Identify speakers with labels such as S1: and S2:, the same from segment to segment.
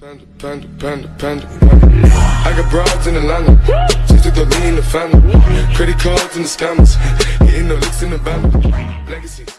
S1: Panda, panda, panda, panda. I got broads in Atlanta. She took the lean the family. Credit cards and the scammers. Hitting the licks in the band. Legacies.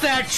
S2: that